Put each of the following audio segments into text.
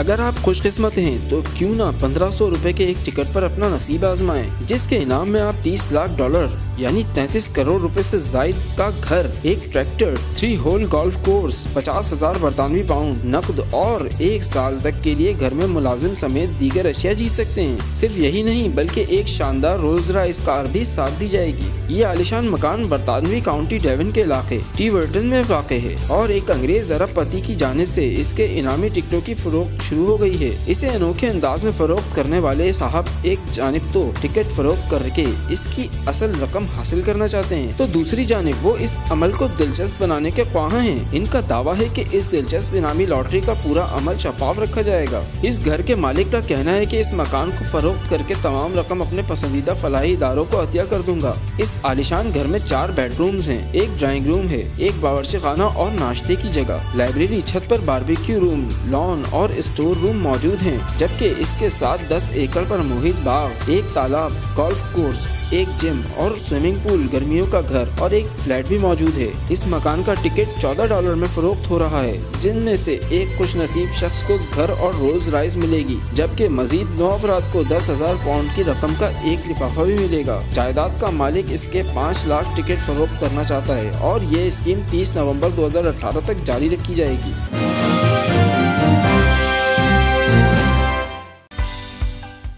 अगर आप खुशकिस्मत हैं तो क्यों ना पंद्रह सौ रूपए के एक टिकट पर अपना नसीब आजमाएँ, जिसके इनाम में आप 30 लाख डॉलर यानी 33 करोड़ रुपए से जायद का घर, एक tractor three hole golf course पचास हज़ार बरतानवी पाउंड नकद और एक साल तक के लिए घर में मुलाजिम समेत दीगर अशिया जीत सकते हैं। सिर्फ़ यही नहीं, बल्कि एक शानदार रोल्स राइस कार भी साथ दी जाएगी। ये आलिशान मकान बरतानवी काउंटी डेवन के इलाके टी वर्टन में वाक़ है। और एक अंग्रेज़ अरब पति की जानब ऐसी इसके इनामी टिकटों की फरोख्त शुरू हो गई है। इसे अनोखे अंदाज में फरोख्त करने वाले साहब एक जानब तो टिकट फरोख्त करके इसकी असल रकम हासिल करना चाहते हैं। तो दूसरी जानब, वो इस अमल को दिलचस्प बनाने के ख्वाह हैं। इनका दावा है कि इस दिलचस्प इनामी लॉटरी का पूरा अमल शफाफ रखा जाएगा। इस घर के मालिक का कहना है कि इस मकान को फरोख्त करके तमाम रकम अपने पसंदीदा फलाही इदारों को अतिया कर दूँगा। इस आलिशान घर में चार बेडरूम्स हैं। एक ड्राइंग रूम है, एक बावर्ची खाना और नाश्ते की जगह। लाइब्रेरी छत पर बारबेक्यू रूम लॉन और स्टोर रूम मौजूद हैं, जबकि इसके साथ 10 एकड़ पर मोहित बाग, एक तालाब गोल्फ कोर्स एक जिम और स्विमिंग पूल, गर्मियों का घर और एक फ्लैट भी मौजूद है। इस मकान का टिकट चौदह डॉलर में फरोख्त हो रहा है, जिनमें से एक खुश नसीब शख्स को घर और रोल्स राइस मिलेगी, जबकि मजीद नौ अफराद को दस हज़ार पाउंड की रकम का एक लिफाफा भी मिलेगा। जायदाद का मालिक इसके पाँच लाख टिकट फरोख्त करना चाहता है और ये स्कीम तीस नवंबर दो हज़ार अठारह तक जारी रखी जाएगी।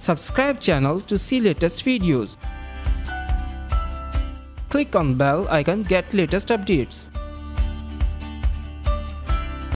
Subscribe channel to see latest videos. Click on bell icon get latest updates.